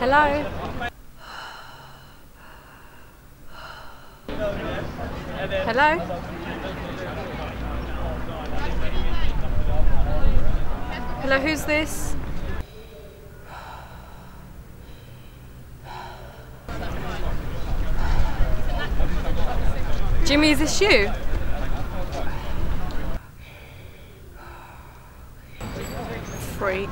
Hello? Hello? Hello, who's this? Jimmy, is this you? freak.